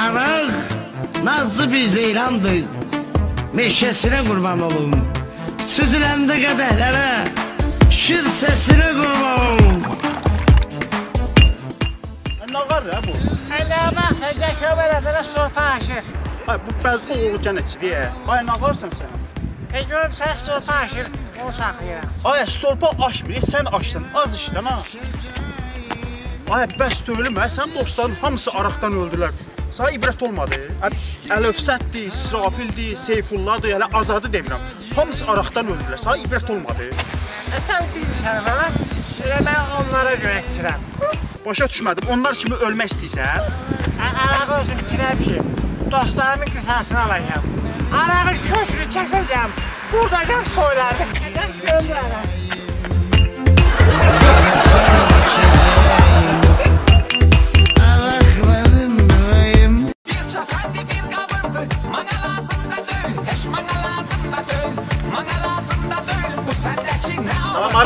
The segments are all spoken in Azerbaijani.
Araq nazlı bir zeyrandır. Meşəsinə qurban olum. Süzüləndə qədəhlərə, şir səsinə qurban olum. Nə var ya bu? Elə bax, səncə şöbələdərə sorpa aşır. Ay bu bəzdə oğul gənəçiliyə. Ay nə varsan sən? E görüm sən sorpa aşır, onu saxlayıram. Ay stolpa aşmır, sən açdın. Az işlən ha. Ay bəs deyilmə, sən dostların hamısı araqdan öldülər. Sənə ibrət olmadı. Əlövsətdir, İsrafildir, Seyfullahdır, hələ azadı demirəm. Hamısı araqdan öldülər. Sənə ibrət olmadı. Sən bilirsən mənə, elə mən onlara görə içirəm. Başa düşmədim. Onlar kimi ölmək istəyirsən? Ə- Arağı özüm bitirəm ki, dostlarımın qısasını alayım. Arağı köşrü kəsəcəm, qurdacam soyları. Gəl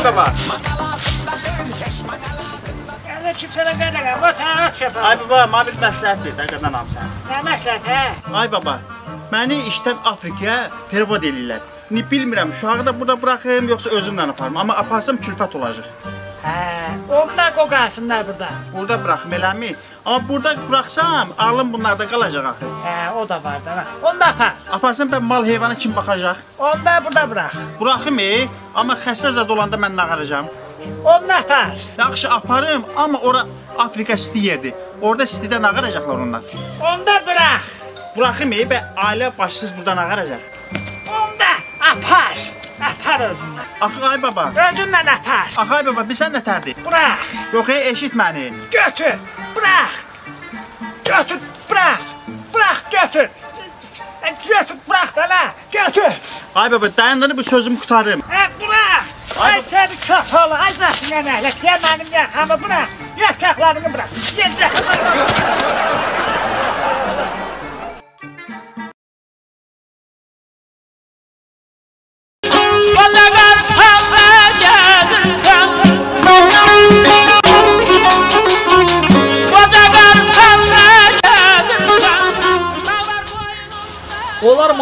deyil Elə kimsənə qədərəm, o tənə çöpə. Ay baba, mənə bir məsləhət ver də qadanam sən. Nə məsləhət, hə? Ay baba, məni işdən Afrikaya pervod eləyirlər. Ni bilmirəm, uşağı da burada buraxım, yoxsa özümlə aparım. Amma aparsam külfət olacaq. Hə, ondan qoqarsınlar burada. Burada buraxım eləmi? Amma burada buraxsam, ağlım bunlarda qalacaq axı. Hə, o da var da. Onda apar. Aparsam ben mal heyvana kim baxacaq? Onda burada bırax. Buraxım, e, amma xəstə zad olanda mən nə qaracam? Onda apar. Yaxşı aparım, amma ora Afrika isti yerdir. Orada istidə nə qaracaqlar onlar? Onda bırax. Buraxım, e, və ailə başsız burada nə qaracaq? Onda apar. Apar özündən. Axı ay baba, Özündən apar. axı ay baba, bilsən nətərdir? Bırax. Yox, e, eşit məni. Götür. Bırax. Götür. Bırax. Bırax götür. E, Götür bırax da la. Götür. Ay baba, dayandır bu sözümü qutarım. Hə, bırax. Ay Ay səni köpəli, ay zasinə nəhlət. Gəl mənim yaxamı bırax. Yaşaqlarını bırax. Gəl.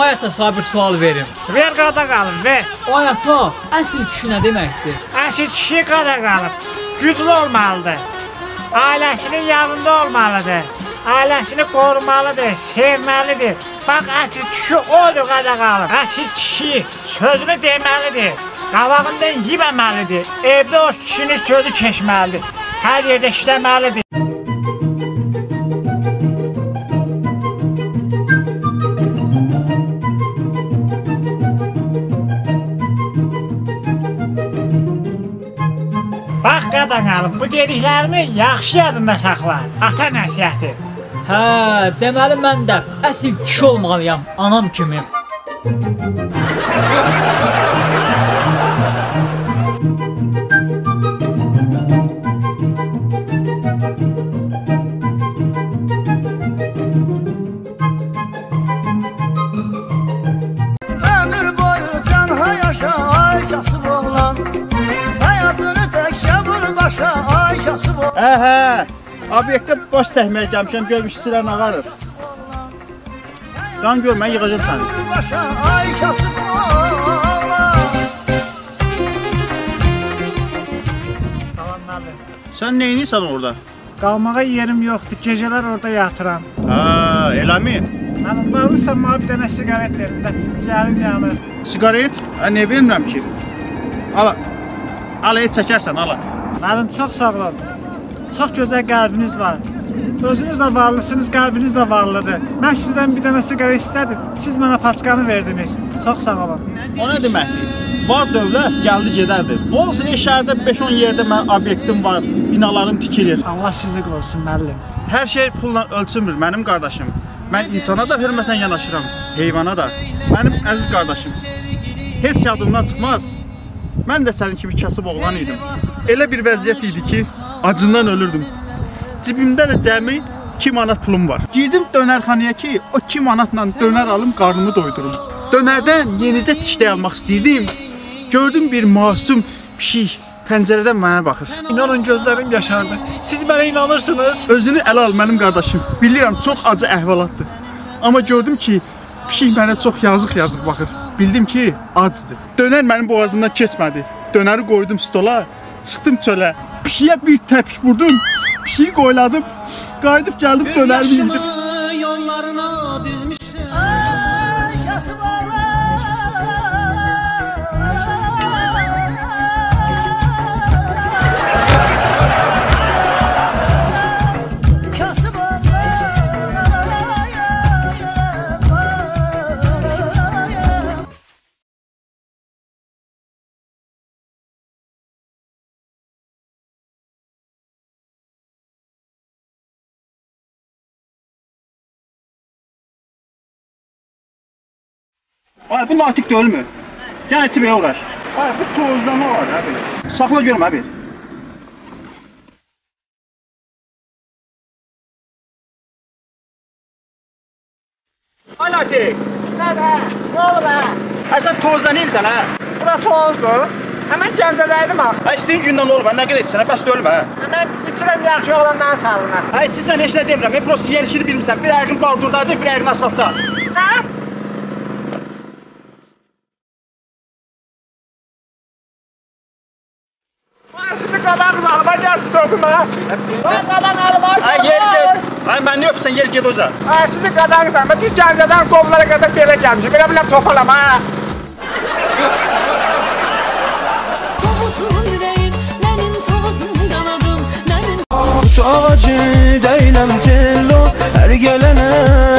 Olar mı həyata sabir sual verim. Ver qada qalın, ver. O həyata əsl kişi nə deməkdir? Əsl kişi qada qalıb. Güclü olmalıdır. Ailəsinin yanında olmalıdır. Ailəsini qorumalıdır, sevməlidir. Bax, əsl kişi odur qada qalıb. Əsl kişi sözünü deməlidir. Qabağından yeməməlidir. Evdə o kişinin sözü keçməlidir. Hər yerdə işləməlidir. Bax qadan alıb, bu dediklərimi yaxşı yadında saxla. Ata nəsihəti. Hə, deməli mən də əsl kişi olmalıyam, anam kimi. Hə, hə. Obyektə baş çəkməyə gəlmişəm, görmüş sizlər nə qarır. Dan gör, mən yığacam səni. Başa ay kasıb. Sən nə edirsən orada? Qalmağa yerim yoxdur. Gecələr orada yatıram. Hə, eləmi? Mənim qalırsa mənə bir dənə siqaret verin də. Cərim yanır. Siqaret? Nə vermirəm ki? Ala. Ala, et çəkərsən, ala. Mənim çox sağ olun. Çox gözəl qəlbiniz var. Özünüz də varlısınız, qəlbiniz də varlıdır. Mən sizdən bir dənə siqaret istədim. Siz mənə paçkanı verdiniz. Çox sağ olun. O nə deməkdir? Var dövlət, gəldi gedərdi. Olsun, e, şəhərdə 5-10 yerdə mən obyektim var, binalarım tikilir. Allah sizi qorusun müəllim. Hər şey pulla ölçülmür mənim qardaşım. Mən insana da hörmətlə yanaşıram, heyvana da. Mənim əziz qardaşım. Heç yadımdan çıxmaz. Mən də sənin kimi kasıb oğlan idim. Elə bir vəziyyət idi ki, acından ölürdüm. Cibimdə də cəmi 2 manat pulum var. Girdim dönərxanaya ki, o 2 manatla dönər alım, qarnımı doydurum. Dönərdən yenicə tişdə almaq istəyirdim. Gördüm bir masum pişik pəncərədən mənə baxır. İnanın gözlərim yaşardı. Siz mənə inanırsınız? Özünü ələ al mənim qardaşım. Bilirəm çox acı əhvalatdır. Amma gördüm ki, pişik mənə çox yazıq-yazıq baxır. Bildim ki, acdır. Dönər mənim boğazımdan keçmədi. Dönəri qoydum stola, çıxdım çölə. bir şeye bir tepik vurdum. Bir şey koyladım. Kaydıp geldim ee, döner miydim? Ay bu natik deyilmi? Gəl içi belə uğraş. Ay bu tozlama var ha belə. Saxla görüm abi. Ay natik. Nədə? Nə olur hə? Ay sən tozdan insən ha? Bura tozdur. Həmən gəncədəydim ha. Ay istəyin gündən olur, nə qədər içsən, bəs deyilmi ha? Mən içirəm yaxşı olandan sağlıqlar. Ay içsən heç nə demirəm, mən prosta yerişini bilmirsən. Bir ayağın bardurdadır, bir ayağın asfaltda. mı? Ben kadınları başladım. Ay yer gel. Ay ben ne yapsın yer gel oza. Ay sizi kadınız ama dükkancadan kovlara kadar vereceğim. Bile bile topalama ha. Değilim cello Her gelene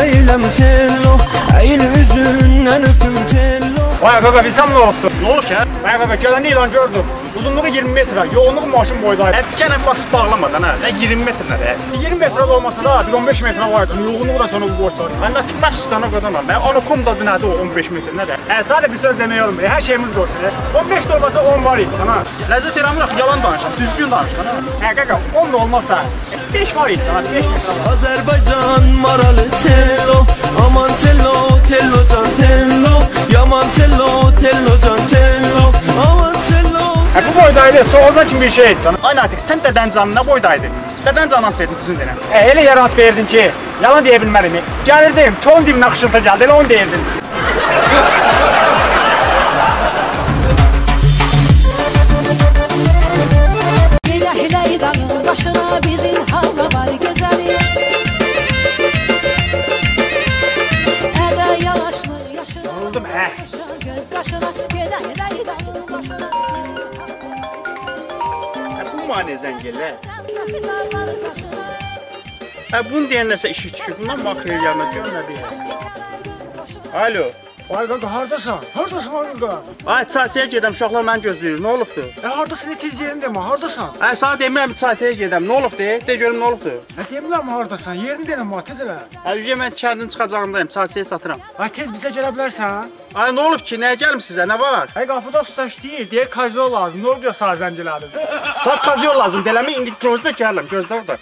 eylem cello Eğil üzünden öpüm Vay qaqa bilsəm nə olubdu? Nə olur ki? hə? Vay qaqa gələndə ilan gördüm. Uzunluğu 20 metrə, yoğunluğu maşın boydaydı. Hep gene basıp bağlamadan ha. Ne 20 metre ne de. 20 metrə də olmasa da bir 15 metrə vardı. Yoğunluğu da sonra bu boyda. Ben de tıkmaş stana kadar Ben onu kum da ne de o 15 metre ne de. Hə, sadəcə bir söz demək olmur. Hər şeyimiz qoşulur. 15 də olmasa 10 var idi, ana. Lezzet iramıraq yalan danışan, düzgün danışan. ha. Hə, qaqa, 10 da olmasa 5 var idi, ana. 5 metrə var. Azerbaycan maralı tello Aman tello tello can tello boydaydı, soğudan kimi bir şey ana. Ay Natik sen deden canın ne boydaydı? Deden canı at verdin düzün dene. Hə, elə yarat verdin ki, yalan deyə bilmərəm. Gəlirdim, kolun dibinə xışıltı gəldi, elə onu deyirdim. Mane başına Ha bunu diyen nəsə işi düşür. Bundan bakır yanına diyor ne diyor. Alo. Vay qaqa, hardasan? Hardasan qaqa? Ay çarşıya gedəm, uşaqlar məni gözləyir. Nə olubdu? E, hardasın, ne tez yerim demə, hardasan? Ay sana demirəm çarşıya gedəm. Nə olubdu? De görüm nə olubdu? Hə, demirəm hardasan, yerini ha, tez elə. Ay ücə mən kəndin çıxacağındayım. Çarşıya satıram. Ay, tez bizə gələ bilərsən? Ay nə olub ki, nəyə gəlmisinizə, nə var? Ay qapıda usta işləyir, deyə kazyo lazım, nə olub ya sağ zəncilərin? Sağ kazyo lazım, deləmi, indi gözlə gəlirəm, gözlə orada.